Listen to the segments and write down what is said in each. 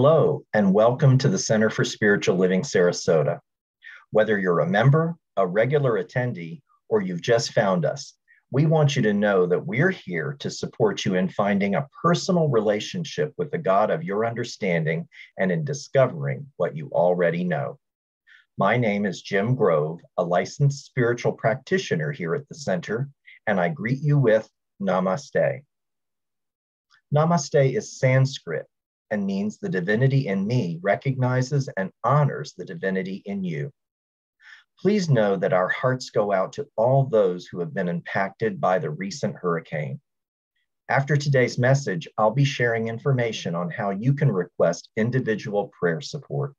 Hello, and welcome to the Center for Spiritual Living Sarasota. Whether you're a member, a regular attendee, or you've just found us, we want you to know that we're here to support you in finding a personal relationship with the God of your understanding and in discovering what you already know. My name is Jim Grove, a licensed spiritual practitioner here at the center, and I greet you with Namaste. Namaste is Sanskrit and means the divinity in me recognizes and honors the divinity in you. Please know that our hearts go out to all those who have been impacted by the recent hurricane. After today's message, I'll be sharing information on how you can request individual prayer support.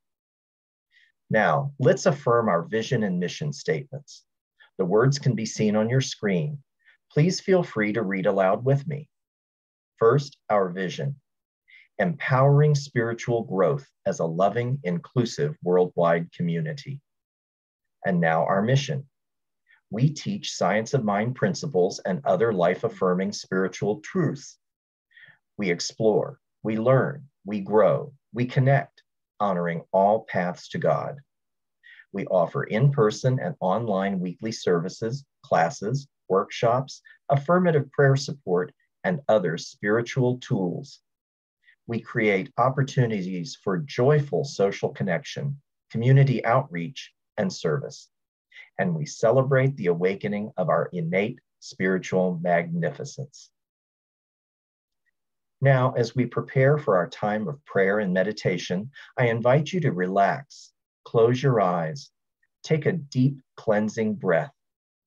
Now, let's affirm our vision and mission statements. The words can be seen on your screen. Please feel free to read aloud with me. First, our vision empowering spiritual growth as a loving, inclusive worldwide community. And now our mission. We teach science of mind principles and other life affirming spiritual truths. We explore, we learn, we grow, we connect, honoring all paths to God. We offer in person and online weekly services, classes, workshops, affirmative prayer support, and other spiritual tools. We create opportunities for joyful social connection, community outreach, and service. And we celebrate the awakening of our innate spiritual magnificence. Now, as we prepare for our time of prayer and meditation, I invite you to relax, close your eyes, take a deep cleansing breath,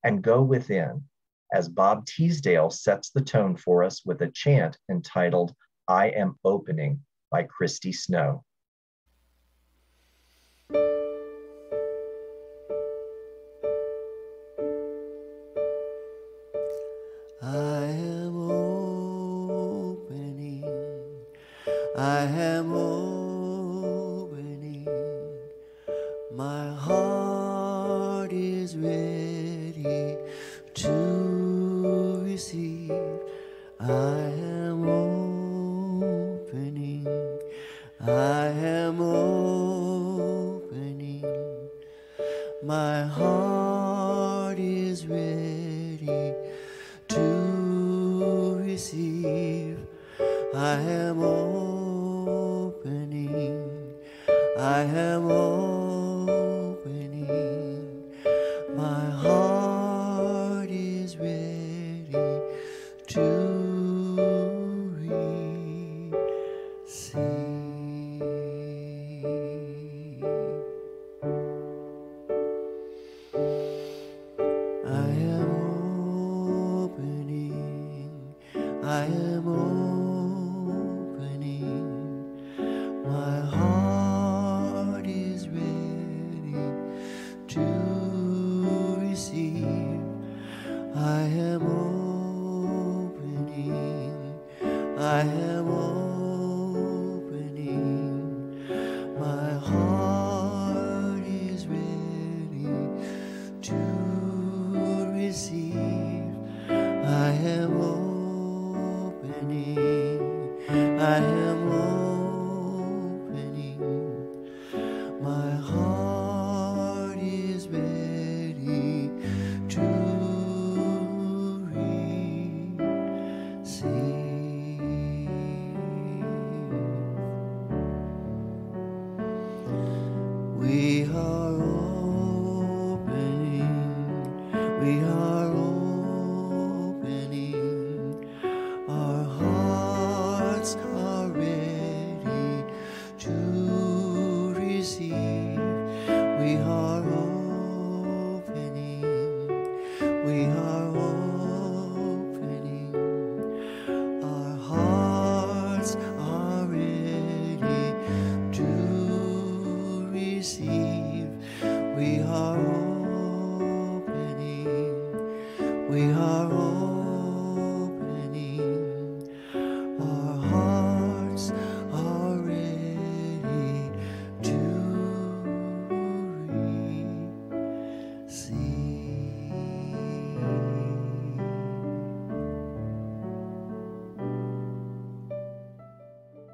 and go within as Bob Teesdale sets the tone for us with a chant entitled, I Am Opening by Christy Snow.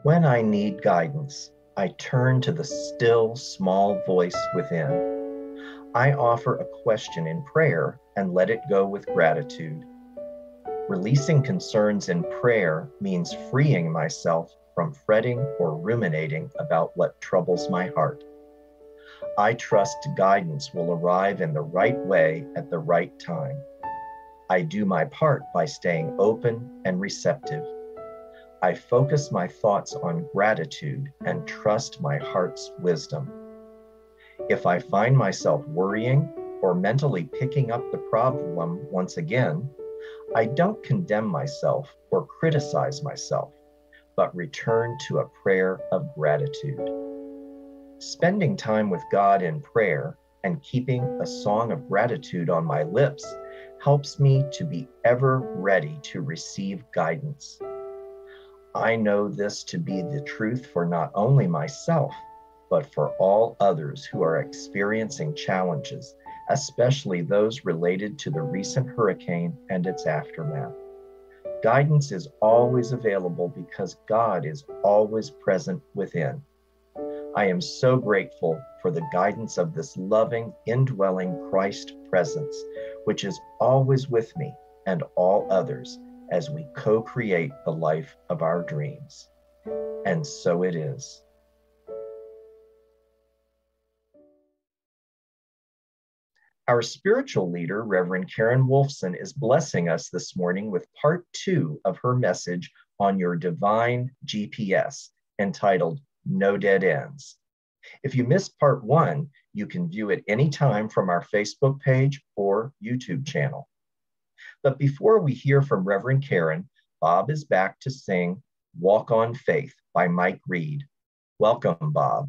When I need guidance, I turn to the still, small voice within. I offer a question in prayer and let it go with gratitude. Releasing concerns in prayer means freeing myself from fretting or ruminating about what troubles my heart. I trust guidance will arrive in the right way at the right time. I do my part by staying open and receptive. I focus my thoughts on gratitude and trust my heart's wisdom. If I find myself worrying or mentally picking up the problem once again, I don't condemn myself or criticize myself, but return to a prayer of gratitude. Spending time with God in prayer and keeping a song of gratitude on my lips helps me to be ever ready to receive guidance. I know this to be the truth for not only myself, but for all others who are experiencing challenges, especially those related to the recent hurricane and its aftermath. Guidance is always available because God is always present within. I am so grateful for the guidance of this loving, indwelling Christ presence, which is always with me and all others as we co create the life of our dreams. And so it is. Our spiritual leader, Reverend Karen Wolfson, is blessing us this morning with part two of her message on your divine GPS entitled No Dead Ends. If you missed part one, you can view it anytime from our Facebook page or YouTube channel. But before we hear from Reverend Karen, Bob is back to sing Walk on Faith by Mike Reid. Welcome, Bob.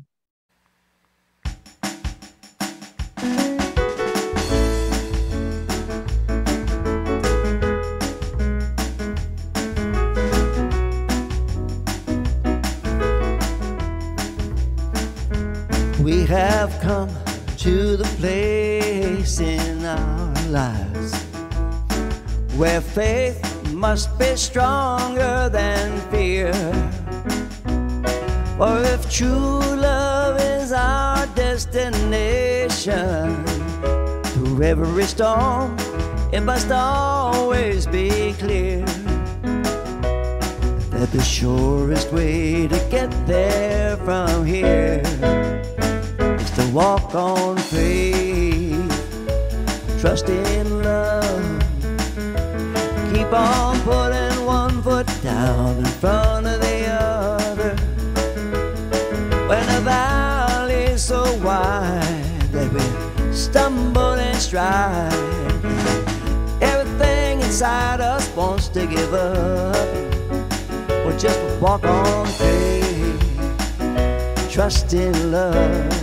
We have come to the place in our lives where faith must be stronger than fear. For if true love is our destination, through every storm, it must always be clear that the surest way to get there from here is to walk on faith, trust in love. Keep on putting one foot down in front of the other. When the valley is so wide that we stumble and stride, everything inside us wants to give up. Or just walk on faith, trust in love.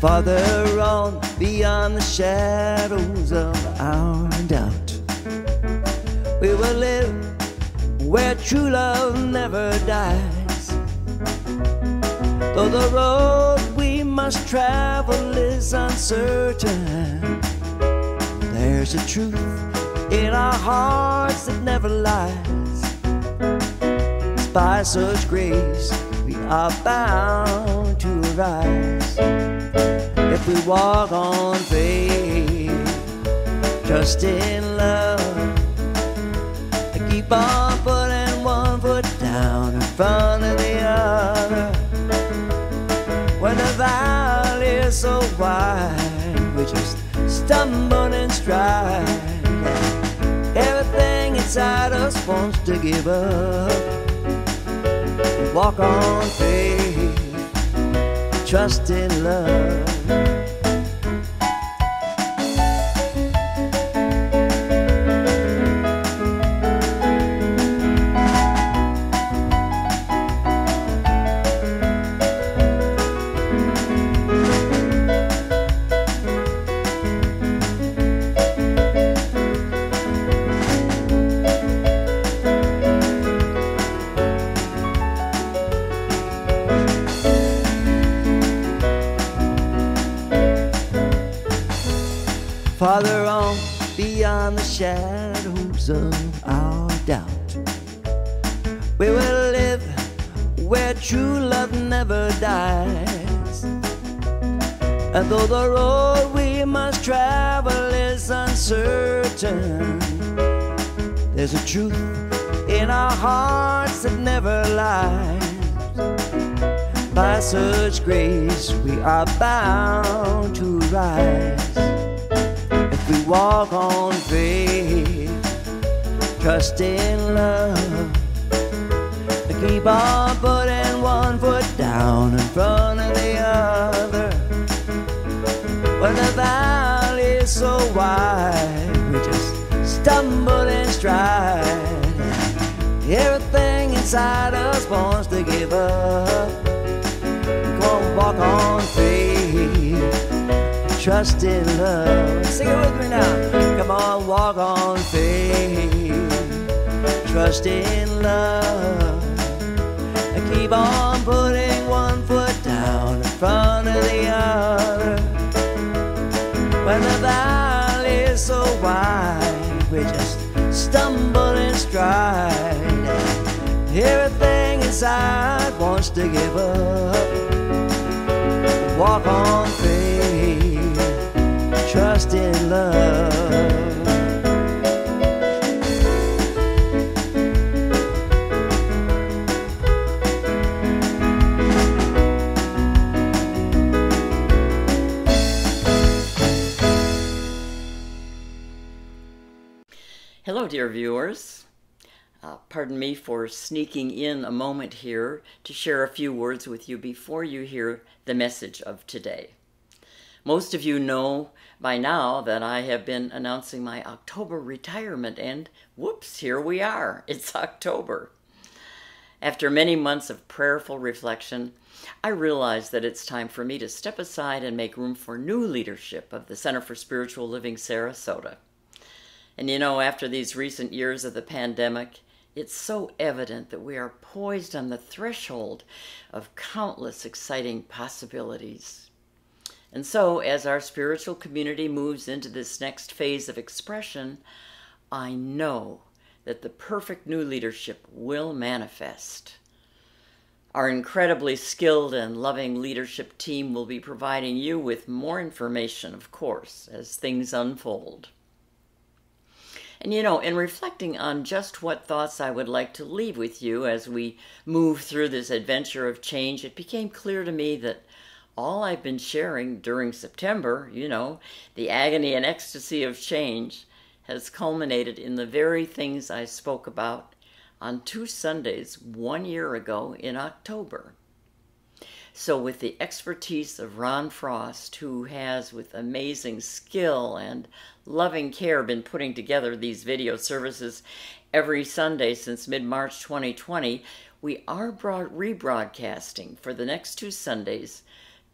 Farther on beyond the shadows of our doubt, we will live where true love never dies. Though the road we must travel is uncertain, there's a truth in our hearts that never lies. It's by such grace we are bound to rise we walk on faith, trust in love, and keep on putting one foot down in front of the other. When the valley is so wide, we just stumble and stride. Everything inside us wants to give up. We Walk on faith, trust in love. Shadows of our doubt, we will live where true love never dies. And though the road we must travel is uncertain, there's a truth in our hearts that never lies. By such grace, we are bound to rise. We walk on faith, trust in love, and keep on putting one foot down in front of the other. When the valley is so wide, we just stumble and stride. Everything inside us wants to give up. Trust in love. Sing it with me now. Come on, walk on faith, trust in love, and keep on putting one foot down in front of the other. When the valley is so wide, we just stumble and stride. Everything inside wants to give up. Walk on faith, love. Hello, dear viewers. Uh, pardon me for sneaking in a moment here to share a few words with you before you hear the message of today. Most of you know by now that I have been announcing my October retirement, and whoops, here we are. It's October. After many months of prayerful reflection, I realize that it's time for me to step aside and make room for new leadership of the Center for Spiritual Living Sarasota. And you know, after these recent years of the pandemic, it's so evident that we are poised on the threshold of countless exciting possibilities. And so, as our spiritual community moves into this next phase of expression, I know that the perfect new leadership will manifest. Our incredibly skilled and loving leadership team will be providing you with more information, of course, as things unfold. And you know, in reflecting on just what thoughts I would like to leave with you as we move through this adventure of change, it became clear to me that all I've been sharing during September, you know, the agony and ecstasy of change, has culminated in the very things I spoke about on two Sundays one year ago in October. So, with the expertise of Ron Frost, who has, with amazing skill and loving care, been putting together these video services every Sunday since mid March 2020, we are broad- rebroadcasting for the next two Sundays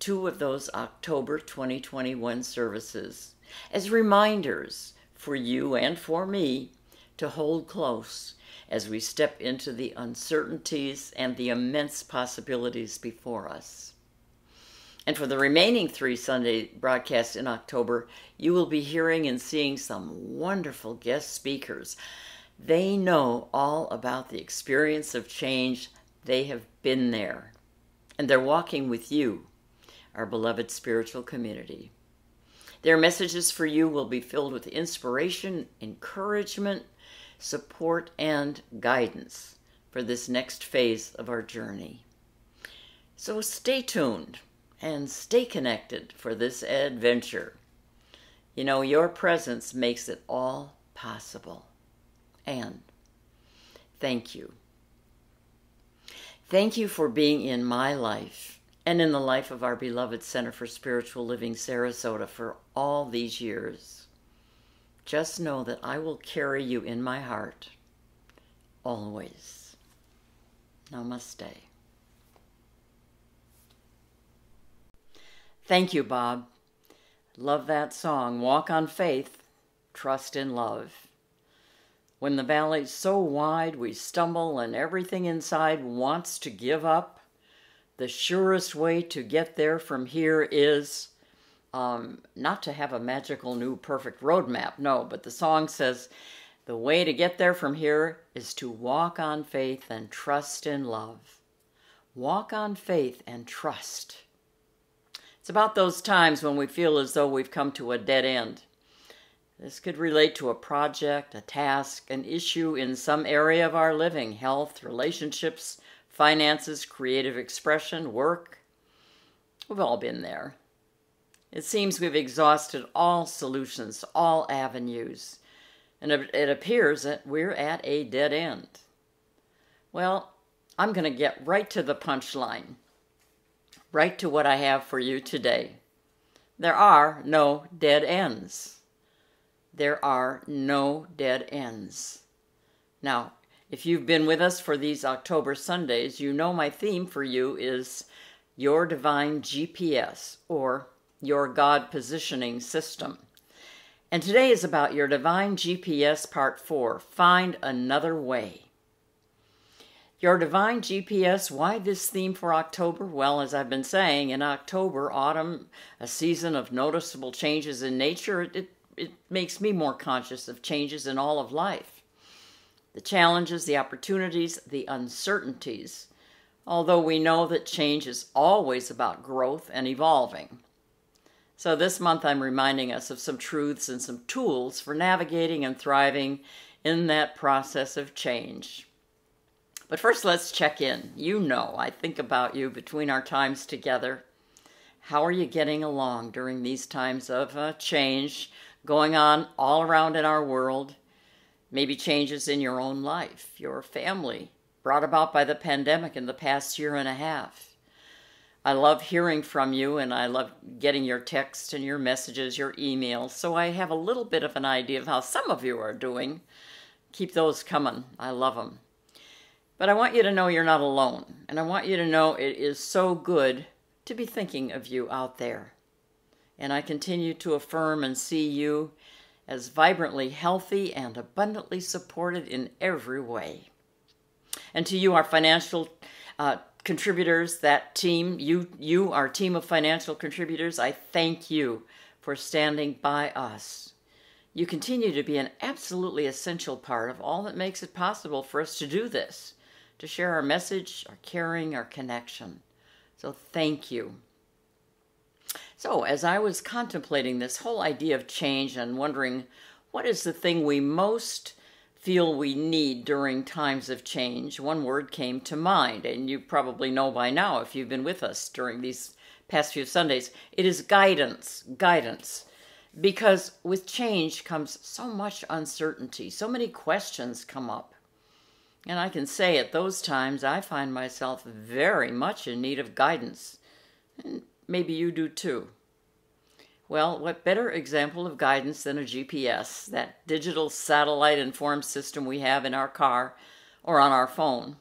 two of those October 2021 services as reminders for you and for me to hold close as we step into the uncertainties and the immense possibilities before us. And for the remaining three Sunday broadcasts in October, you will be hearing and seeing some wonderful guest speakers. They know all about the experience of change, they have been there, and they're walking with you, our beloved spiritual community. Their messages for you will be filled with inspiration, encouragement, support, and guidance for this next phase of our journey. So stay tuned and stay connected for this adventure. You know, your presence makes it all possible. And thank you. Thank you for being in my life and in the life of our beloved Center for Spiritual Living Sarasota for all these years. Just know that I will carry you in my heart always. Namaste. Thank you, Bob. Love that song. Walk on faith, trust in love. When the valley's so wide we stumble and everything inside wants to give up, the surest way to get there from here is Um, not to have a magical new perfect roadmap, no, but the song says the way to get there from here is to walk on faith and trust in love. Walk on faith and trust. It's about those times when we feel as though we've come to a dead end. This could relate to a project, a task, an issue in some area of our living health, relationships, finances, creative expression, work. We've all been there. It seems we've exhausted all solutions, all avenues, and it appears that we're at a dead end. Well, I'm going to get right to the punchline, right to what I have for you today. There are no dead ends. There are no dead ends. Now, if you've been with us for these October Sundays, you know my theme for you is your divine GPS or your God positioning system. And today is about your divine GPS part 4 Find Another Way. Your divine GPS, why this theme for October? Well, as I've been saying, in October, autumn, a season of noticeable changes in nature, it, it makes me more conscious of changes in all of life. The challenges, the opportunities, the uncertainties, although we know that change is always about growth and evolving. So, this month I'm reminding us of some truths and some tools for navigating and thriving in that process of change. But first, let's check in. You know, I think about you between our times together. How are you getting along during these times of uh, change going on all around in our world? Maybe changes in your own life, your family, brought about by the pandemic in the past year and a half. I love hearing from you and I love getting your texts and your messages, your emails, so I have a little bit of an idea of how some of you are doing. Keep those coming. I love them. But I want you to know you're not alone, and I want you to know it is so good to be thinking of you out there. And I continue to affirm and see you as vibrantly healthy and abundantly supported in every way. And to you, our financial uh, contributors, that team, you, you, our team of financial contributors, I thank you for standing by us. You continue to be an absolutely essential part of all that makes it possible for us to do this, to share our message, our caring, our connection. So thank you. So, as I was contemplating this whole idea of change and wondering what is the thing we most feel we need during times of change, one word came to mind, and you probably know by now if you've been with us during these past few Sundays. It is guidance, guidance. Because with change comes so much uncertainty, so many questions come up. And I can say at those times I find myself very much in need of guidance. And maybe you do too. Well, what better example of guidance than a GPS, that digital satellite informed system we have in our car or on our phone?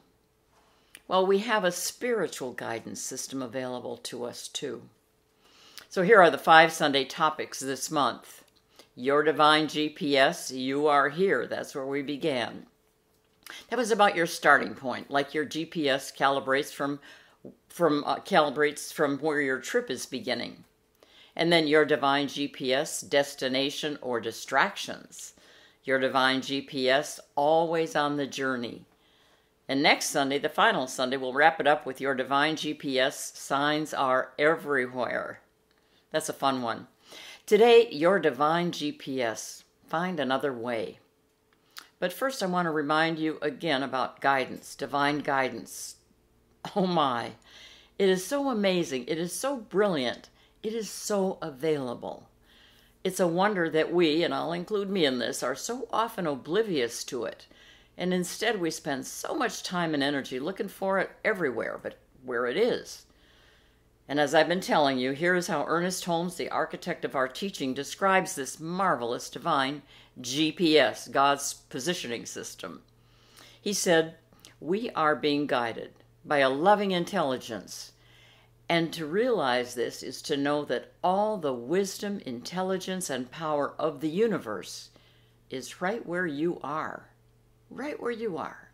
Well, we have a spiritual guidance system available to us too. So here are the five Sunday topics this month. Your divine GPS, you are here. That's where we began. That was about your starting point, like your GPS calibrates from from uh, calibrates from where your trip is beginning and then your divine GPS, destination or distractions. Your divine GPS, always on the journey. And next Sunday, the final Sunday, we'll wrap it up with your divine GPS, signs are everywhere. That's a fun one. Today, your divine GPS, find another way. But first, I want to remind you again about guidance, divine guidance. Oh my, it is so amazing. It is so brilliant it is so available. It's a wonder that we, and I'll include me in this, are so often oblivious to it. And instead, we spend so much time and energy looking for it everywhere but where it is. And as I've been telling you, here is how Ernest Holmes, the architect of our teaching, describes this marvelous divine GPS, God's positioning system. He said, We are being guided by a loving intelligence and to realize this is to know that all the wisdom, intelligence, and power of the universe is right where you are. Right where you are.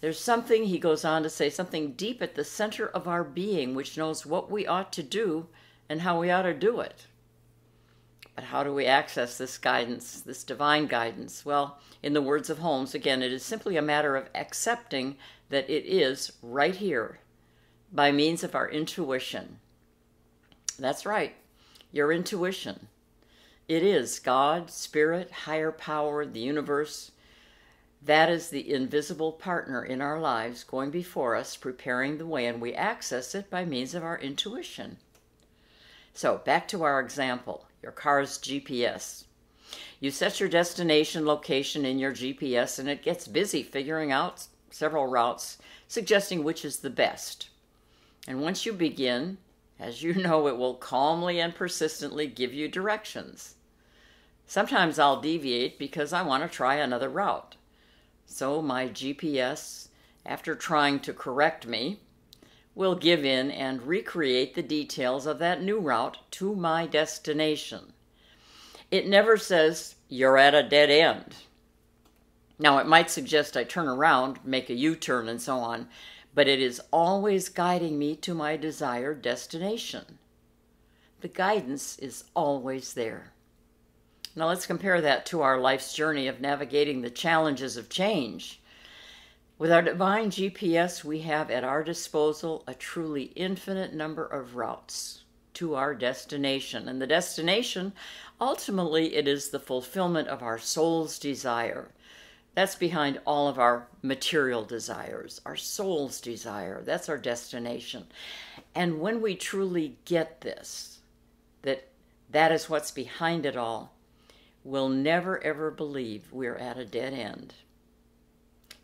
There's something, he goes on to say, something deep at the center of our being which knows what we ought to do and how we ought to do it. But how do we access this guidance, this divine guidance? Well, in the words of Holmes, again, it is simply a matter of accepting that it is right here by means of our intuition. That's right, your intuition. It is God, Spirit, higher power, the universe. That is the invisible partner in our lives going before us, preparing the way, and we access it by means of our intuition. So, back to our example your car's GPS. You set your destination location in your GPS, and it gets busy figuring out several routes, suggesting which is the best. And once you begin, as you know, it will calmly and persistently give you directions. Sometimes I'll deviate because I want to try another route. So my GPS, after trying to correct me, will give in and recreate the details of that new route to my destination. It never says, you're at a dead end. Now, it might suggest I turn around, make a U turn, and so on, but it is always guiding me to my desired destination. The guidance is always there. Now, let's compare that to our life's journey of navigating the challenges of change. With our divine GPS, we have at our disposal a truly infinite number of routes to our destination. And the destination, ultimately, it is the fulfillment of our soul's desire. That's behind all of our material desires, our soul's desire. That's our destination. And when we truly get this, that that is what's behind it all, we'll never ever believe we're at a dead end.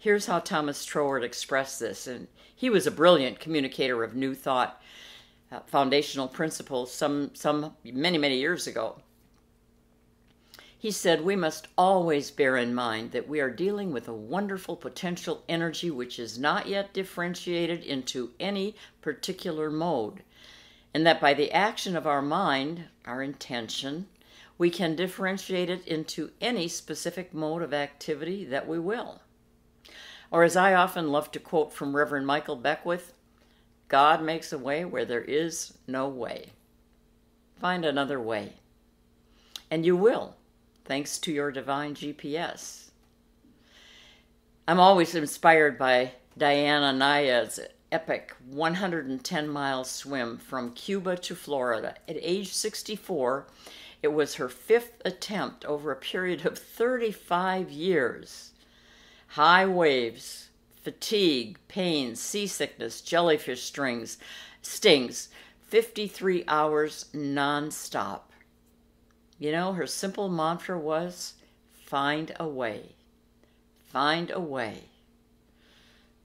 Here's how Thomas Troward expressed this, and he was a brilliant communicator of new thought, uh, foundational principles, some, some many, many years ago. He said, We must always bear in mind that we are dealing with a wonderful potential energy which is not yet differentiated into any particular mode, and that by the action of our mind, our intention, we can differentiate it into any specific mode of activity that we will. Or, as I often love to quote from Reverend Michael Beckwith, God makes a way where there is no way. Find another way. And you will, thanks to your divine GPS. I'm always inspired by Diana Nyad's epic 110 mile swim from Cuba to Florida. At age 64, it was her fifth attempt over a period of 35 years high waves, fatigue, pain, seasickness, jellyfish strings, stings, 53 hours nonstop. You know, her simple mantra was find a way. Find a way.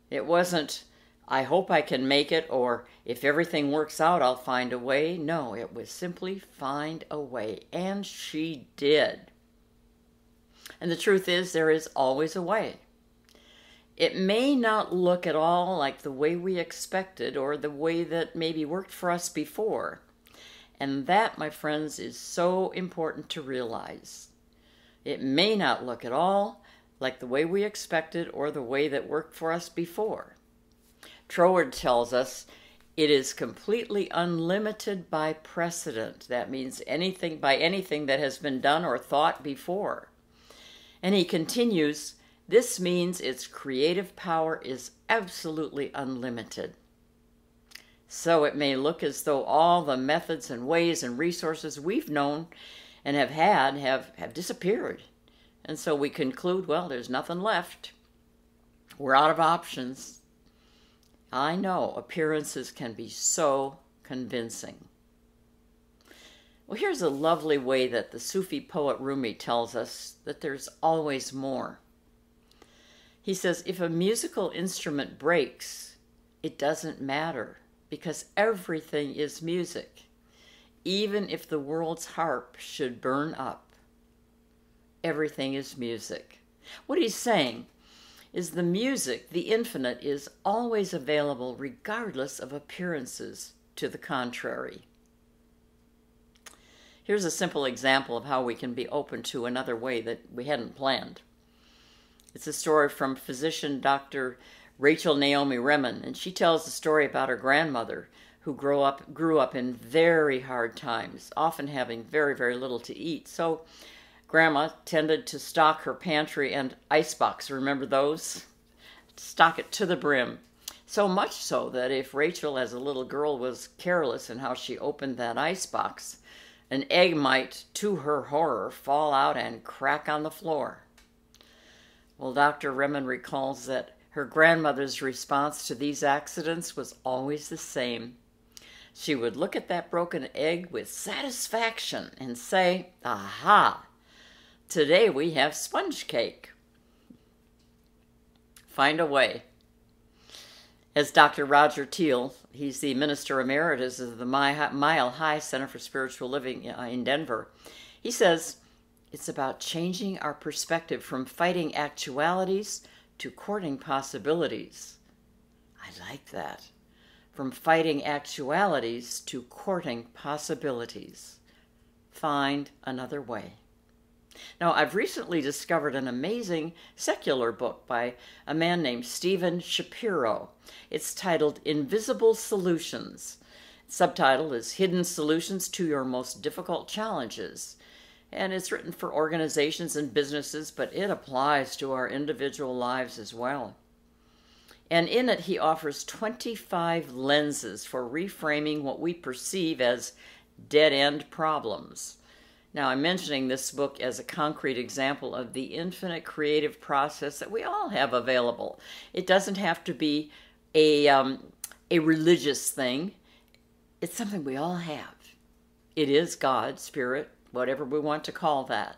It wasn't, I hope I can make it, or if everything works out, I'll find a way. No, it was simply find a way. And she did. And the truth is, there is always a way. It may not look at all like the way we expected or the way that maybe worked for us before. And that, my friends, is so important to realize. It may not look at all like the way we expected or the way that worked for us before. Troward tells us it is completely unlimited by precedent. That means anything by anything that has been done or thought before. And he continues, this means its creative power is absolutely unlimited. So it may look as though all the methods and ways and resources we've known and have had have, have disappeared. And so we conclude, well, there's nothing left. We're out of options. I know appearances can be so convincing. Well, here's a lovely way that the Sufi poet Rumi tells us that there's always more. He says, if a musical instrument breaks, it doesn't matter because everything is music, even if the world's harp should burn up. Everything is music. What he's saying is the music, the infinite, is always available regardless of appearances to the contrary. Here's a simple example of how we can be open to another way that we hadn't planned. It's a story from physician Dr. Rachel Naomi Remen, and she tells a story about her grandmother who grew up grew up in very hard times, often having very very little to eat. So grandma tended to stock her pantry and icebox. Remember those? Stock it to the brim. So much so that if Rachel as a little girl was careless in how she opened that icebox, an egg might, to her horror, fall out and crack on the floor. Well, Dr. Remen recalls that her grandmother's response to these accidents was always the same. She would look at that broken egg with satisfaction and say, Aha, today we have sponge cake. Find a way. As Dr. Roger Teel, he's the Minister Emeritus of the Mile High Center for Spiritual Living uh, in Denver, he says, it's about changing our perspective from fighting actualities to courting possibilities. I like that. From fighting actualities to courting possibilities. Find another way. Now, I've recently discovered an amazing secular book by a man named Stephen Shapiro. It's titled Invisible Solutions. Subtitle is Hidden Solutions to Your Most Difficult Challenges and it's written for organizations and businesses, but it applies to our individual lives as well. And in it, he offers 25 lenses for reframing what we perceive as dead end problems. Now, I'm mentioning this book as a concrete example of the infinite creative process that we all have available. It doesn't have to be a, um, a religious thing, it's something we all have. It is God, Spirit, whatever we want to call that.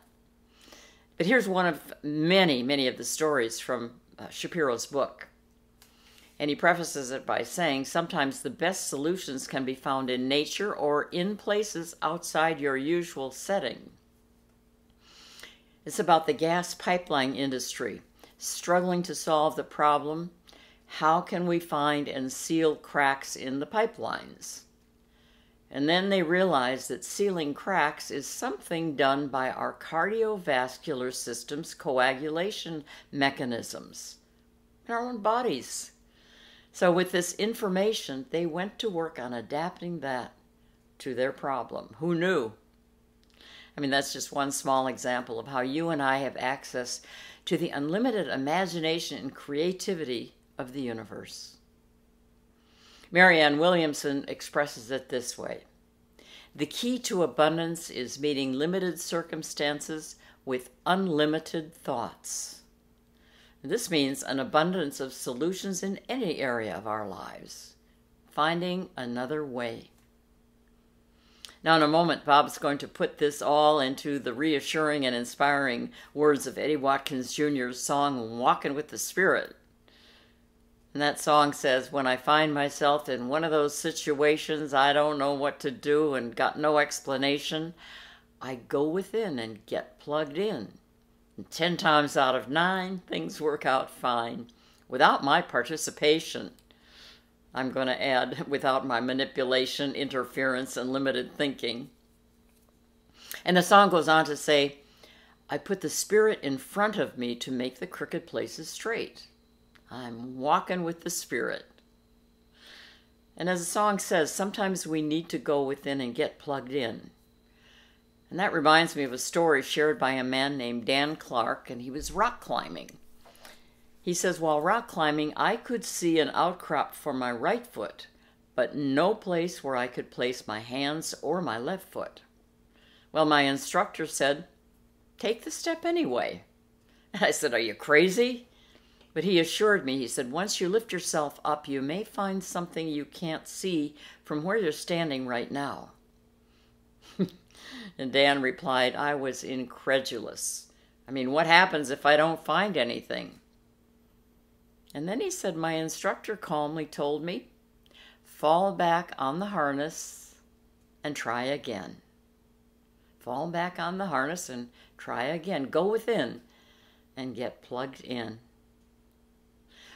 But here's one of many, many of the stories from uh, Shapiro's book. And he prefaces it by saying sometimes the best solutions can be found in nature or in places outside your usual setting. It's about the gas pipeline industry struggling to solve the problem how can we find and seal cracks in the pipelines? And then they realize that sealing cracks is something done by our cardiovascular system's coagulation mechanisms in our own bodies. So, with this information, they went to work on adapting that to their problem. Who knew? I mean, that's just one small example of how you and I have access to the unlimited imagination and creativity of the universe. Marianne Williamson expresses it this way The key to abundance is meeting limited circumstances with unlimited thoughts. This means an abundance of solutions in any area of our lives, finding another way. Now, in a moment, Bob's going to put this all into the reassuring and inspiring words of Eddie Watkins Jr.'s song, Walking with the Spirit. And that song says, When I find myself in one of those situations I don't know what to do and got no explanation, I go within and get plugged in. And ten times out of nine, things work out fine without my participation. I'm going to add, without my manipulation, interference, and limited thinking. And the song goes on to say, I put the Spirit in front of me to make the crooked places straight. I'm walking with the Spirit. And as the song says, sometimes we need to go within and get plugged in. And that reminds me of a story shared by a man named Dan Clark, and he was rock climbing. He says, While rock climbing, I could see an outcrop for my right foot, but no place where I could place my hands or my left foot. Well, my instructor said, Take the step anyway. And I said, Are you crazy? But he assured me, he said, once you lift yourself up, you may find something you can't see from where you're standing right now. and Dan replied, I was incredulous. I mean, what happens if I don't find anything? And then he said, My instructor calmly told me, fall back on the harness and try again. Fall back on the harness and try again. Go within and get plugged in.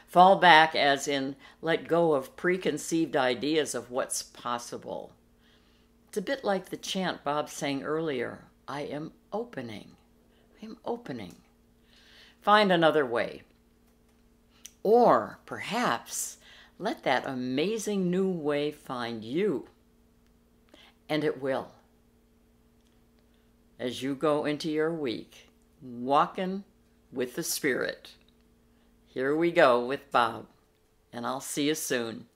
Fall back, as in let go of preconceived ideas of what's possible. It's a bit like the chant Bob sang earlier I am opening. I am opening. Find another way. Or perhaps let that amazing new way find you. And it will. As you go into your week, walking with the Spirit. Here we go with Bob, and I'll see you soon.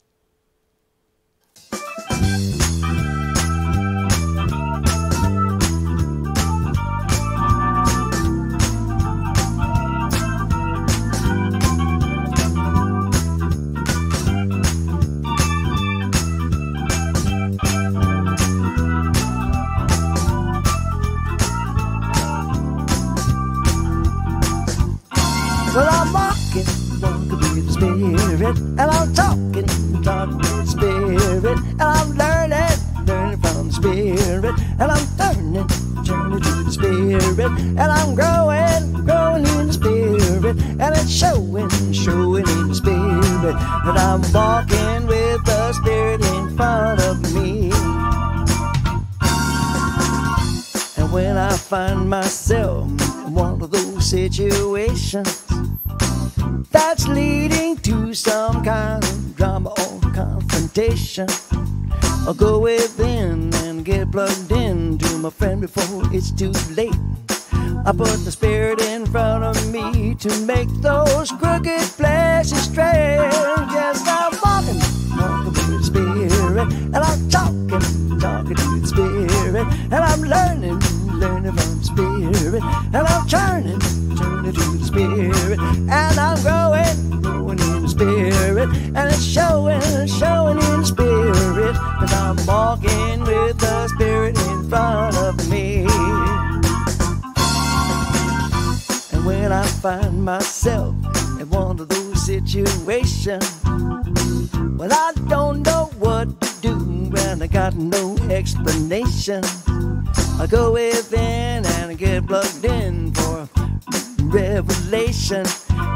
That I'm walking with the Spirit in front of me. And when I find myself in one of those situations that's leading to some kind of drama or confrontation, I'll go within and get plugged in to my friend before it's too late. I put the spirit in front of me to make those crooked places and I'm turning, turning to the spirit, and I'm growing, growing in the spirit, and it's showing, showing in the spirit, cause I'm walking with the spirit in front of me. And when I find myself in one of those situations, well, I don't know what to do, and I got no explanation. I go within and I get plugged in for revelation.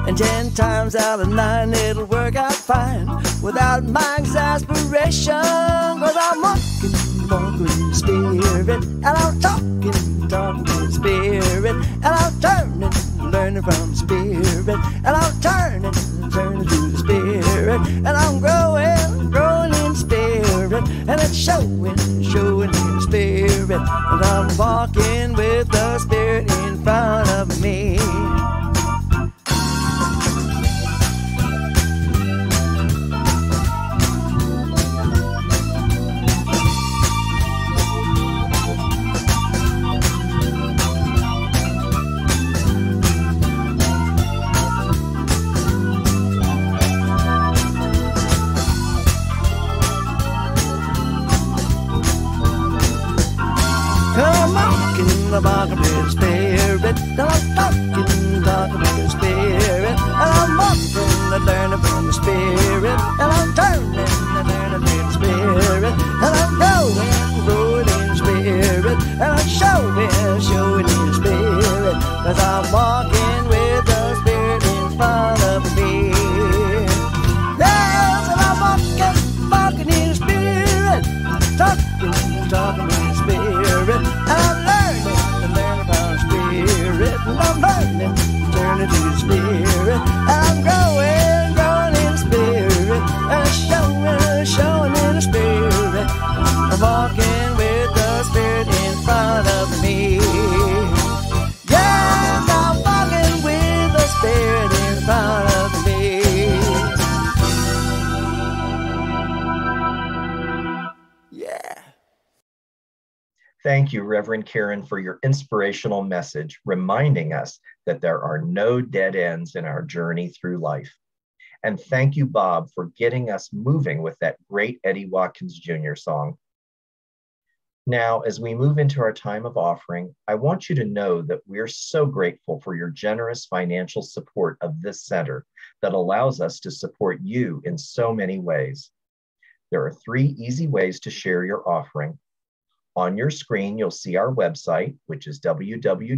And ten times out of nine, it'll work out fine without my exasperation. Cause I'm walking, walking spirit, and I'm talking, talking spirit, and I'm turning, learning from spirit, and I'm turning, turning to the spirit, and I'm growing, and it's showing, showing in the spirit, and I'm walking with the spirit in front of me. Thank you, Reverend Karen, for your inspirational message, reminding us that there are no dead ends in our journey through life. And thank you, Bob, for getting us moving with that great Eddie Watkins Jr. song. Now, as we move into our time of offering, I want you to know that we're so grateful for your generous financial support of this center that allows us to support you in so many ways. There are three easy ways to share your offering. On your screen, you'll see our website, which is www.csl.com,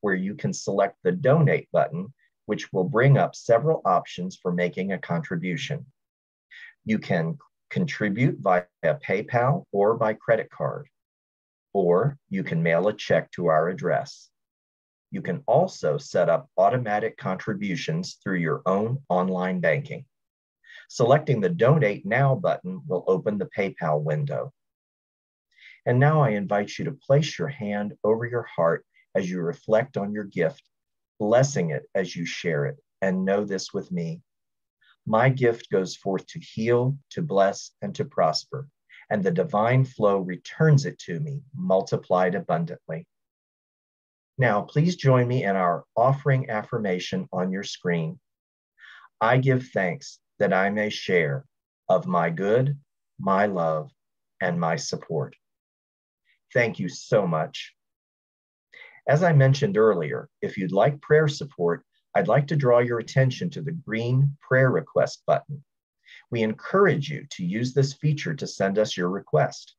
where you can select the donate button, which will bring up several options for making a contribution. You can contribute via PayPal or by credit card, or you can mail a check to our address. You can also set up automatic contributions through your own online banking. Selecting the Donate Now button will open the PayPal window. And now I invite you to place your hand over your heart as you reflect on your gift, blessing it as you share it. And know this with me my gift goes forth to heal, to bless, and to prosper, and the divine flow returns it to me, multiplied abundantly. Now, please join me in our offering affirmation on your screen. I give thanks that I may share of my good, my love, and my support. Thank you so much. As I mentioned earlier, if you'd like prayer support, I'd like to draw your attention to the green prayer request button. We encourage you to use this feature to send us your request.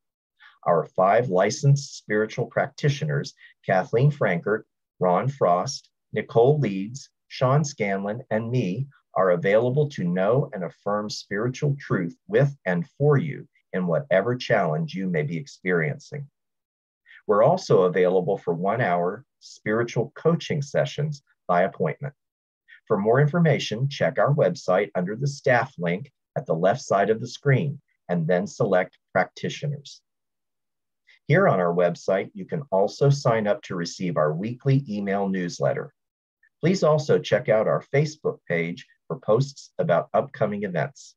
Our five licensed spiritual practitioners, Kathleen Frankert, Ron Frost, Nicole Leeds, Sean Scanlon, and me, are available to know and affirm spiritual truth with and for you in whatever challenge you may be experiencing. We're also available for one hour spiritual coaching sessions by appointment. For more information, check our website under the staff link at the left side of the screen and then select practitioners. Here on our website, you can also sign up to receive our weekly email newsletter. Please also check out our Facebook page for posts about upcoming events.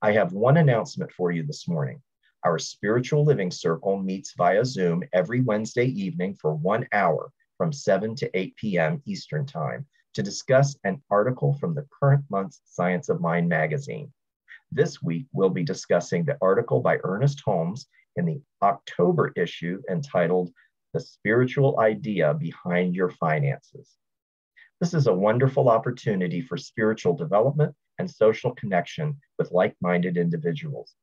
I have one announcement for you this morning. Our Spiritual Living Circle meets via Zoom every Wednesday evening for one hour from 7 to 8 p.m. Eastern Time to discuss an article from the current month's Science of Mind magazine. This week, we'll be discussing the article by Ernest Holmes in the October issue entitled The Spiritual Idea Behind Your Finances. This is a wonderful opportunity for spiritual development and social connection with like minded individuals.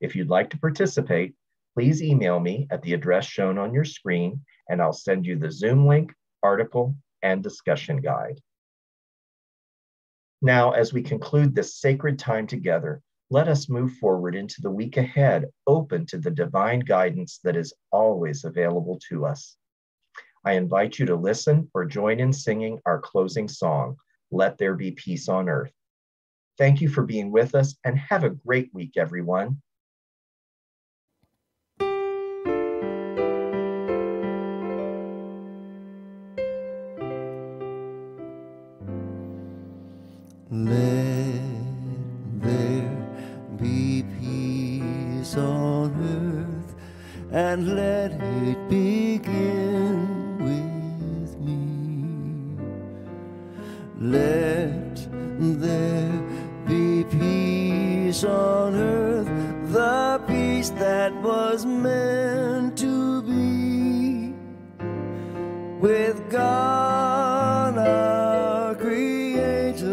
If you'd like to participate, please email me at the address shown on your screen, and I'll send you the Zoom link, article, and discussion guide. Now, as we conclude this sacred time together, let us move forward into the week ahead, open to the divine guidance that is always available to us. I invite you to listen or join in singing our closing song, Let There Be Peace on Earth. Thank you for being with us and have a great week, everyone. and let it begin on earth, the peace that was meant to be with God our Creator.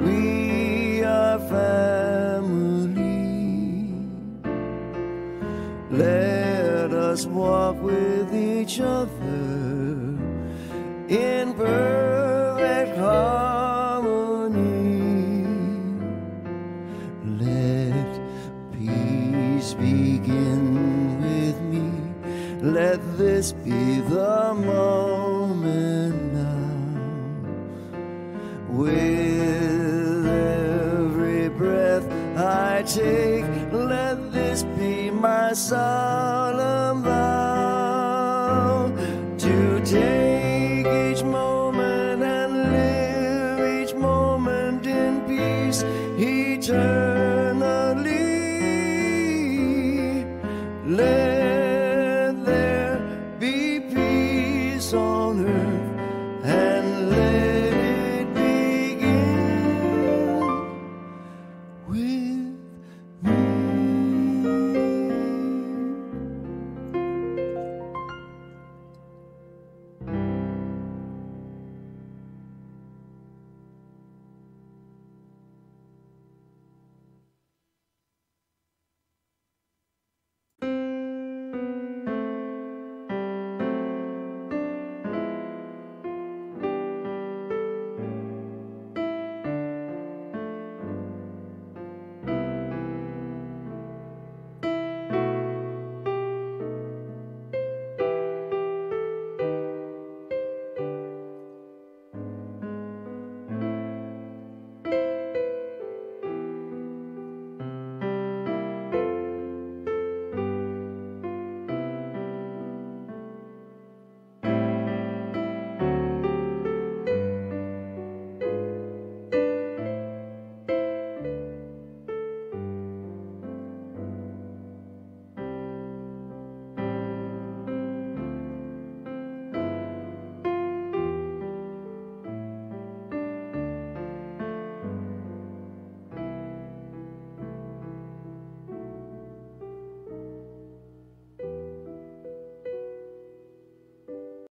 We are family. Let us walk with each other my